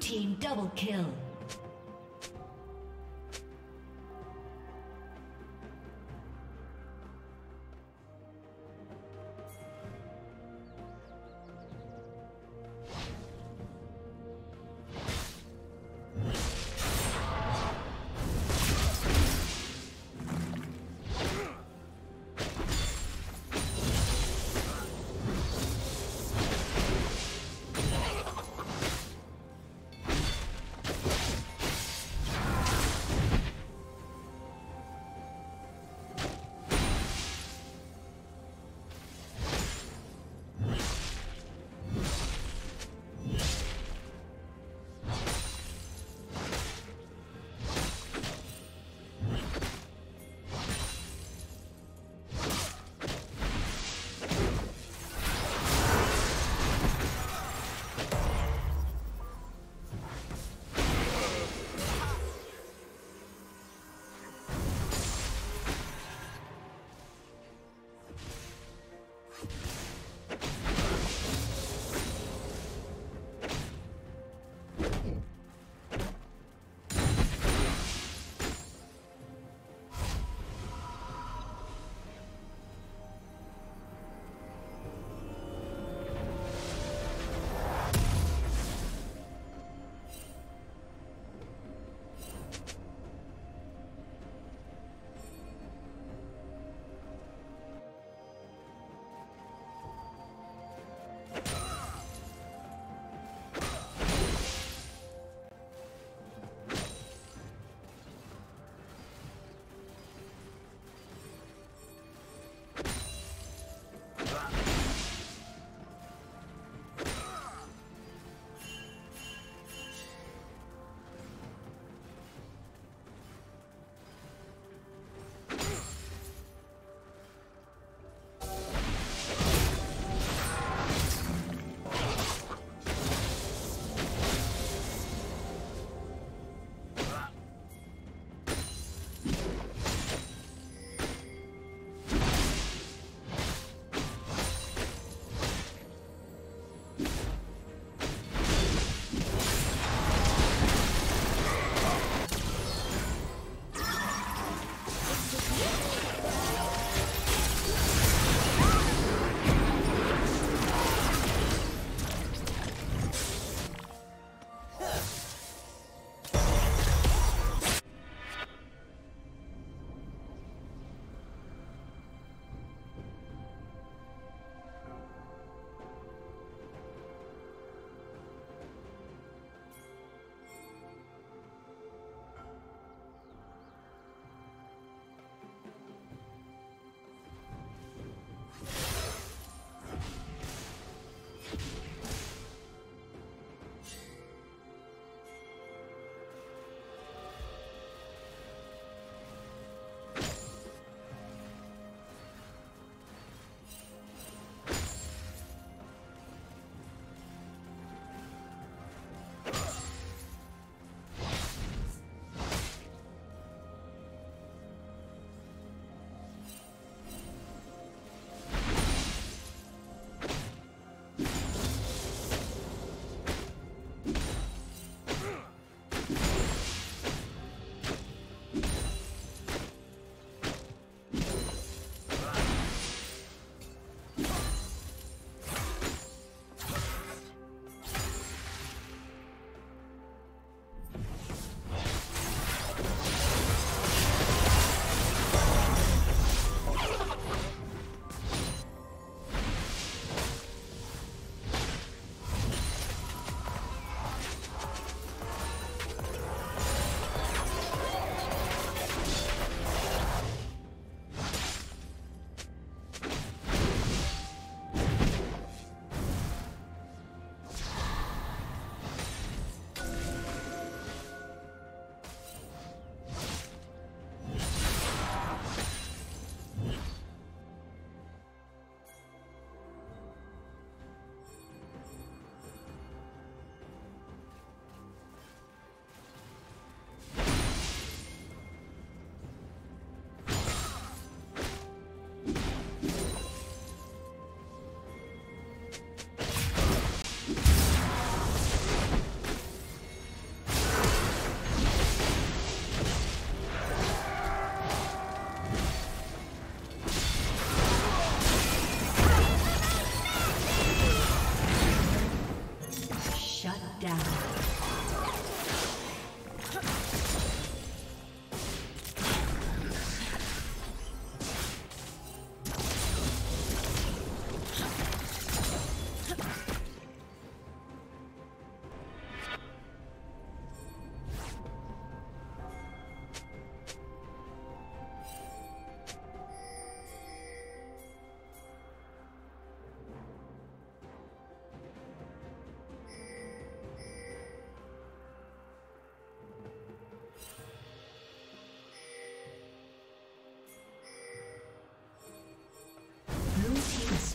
Team double kill.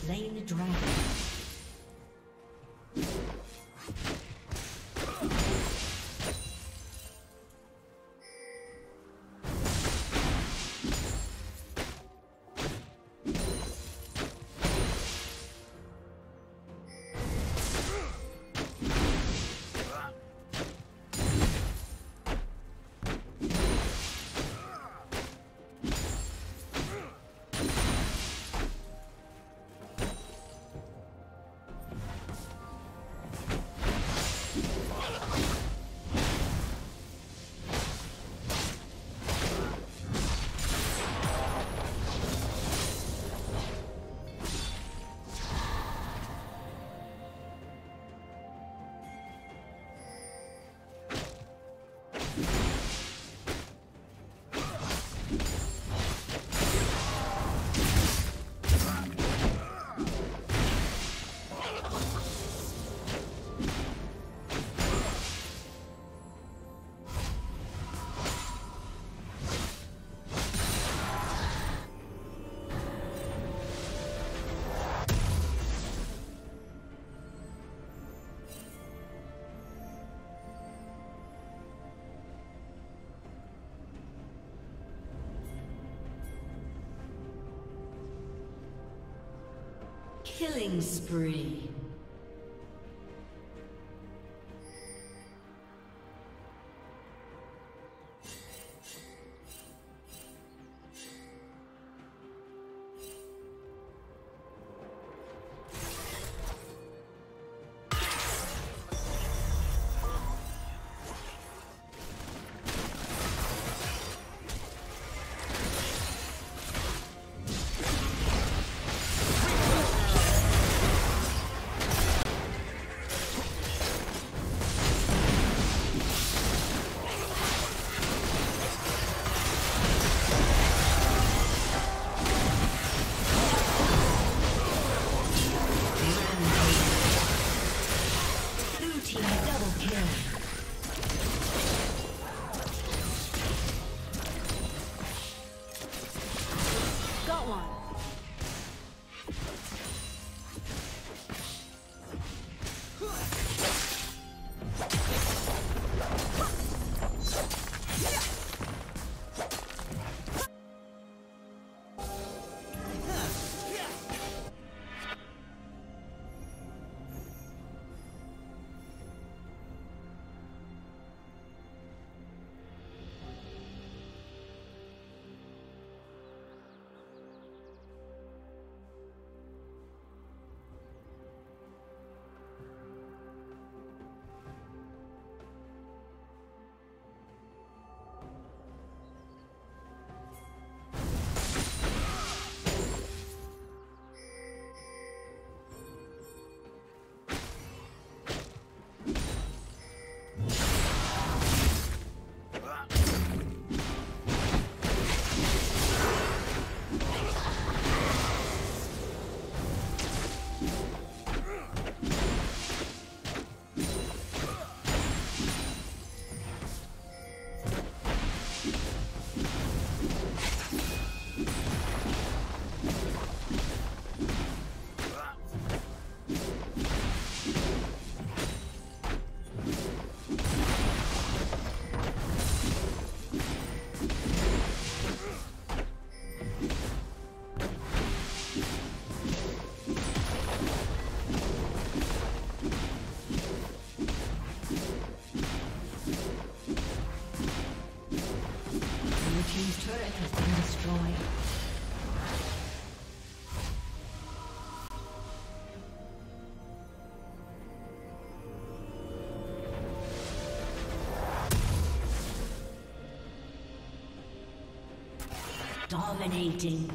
Slain the dragon. Killing spree. Dominating.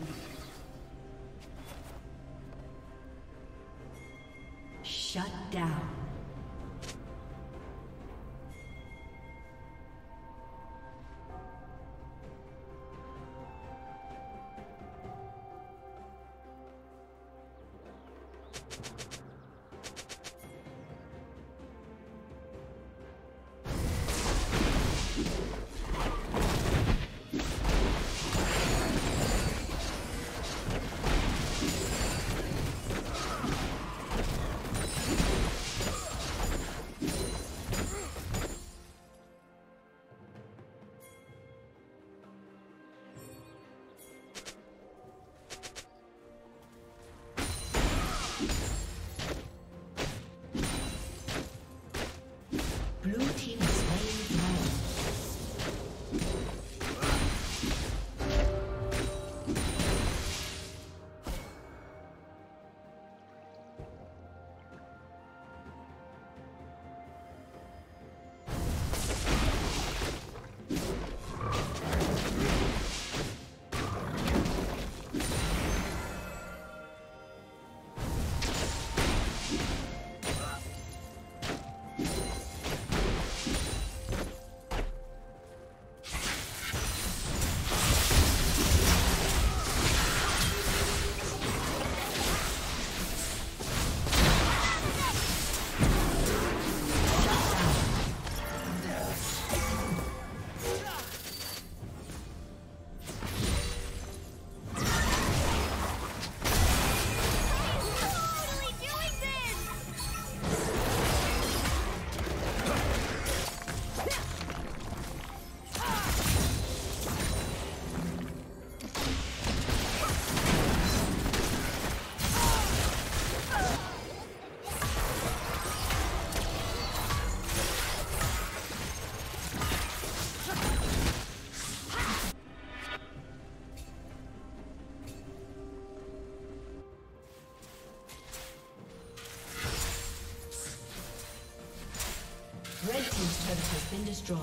destroyed.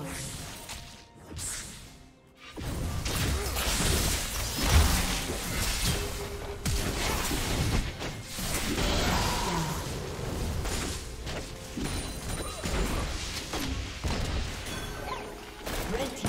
Red team.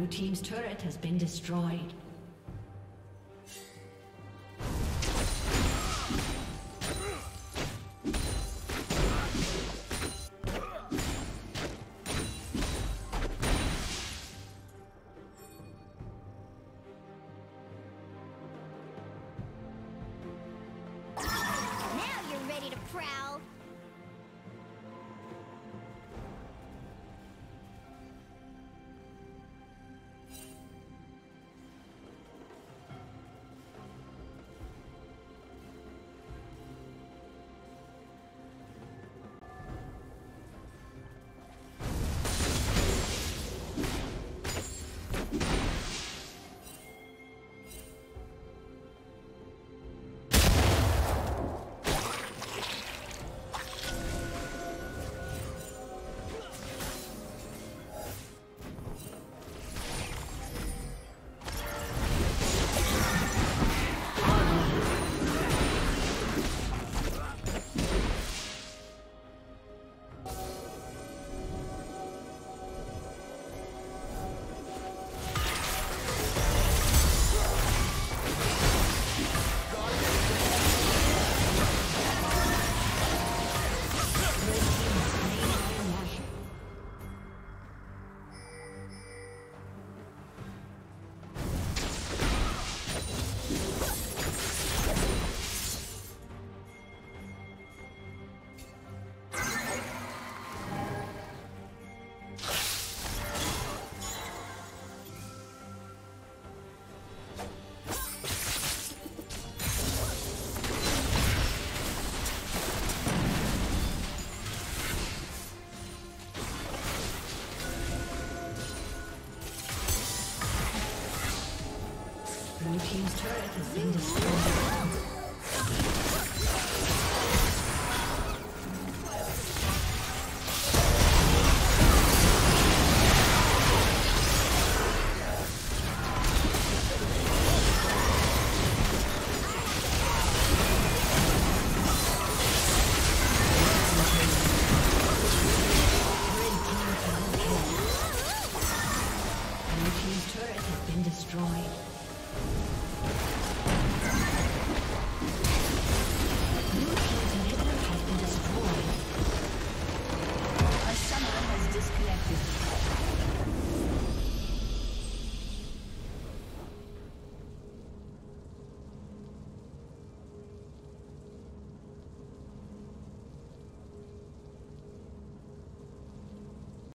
Blue Team's turret has been destroyed. Now you're ready to prowl. Team's turret.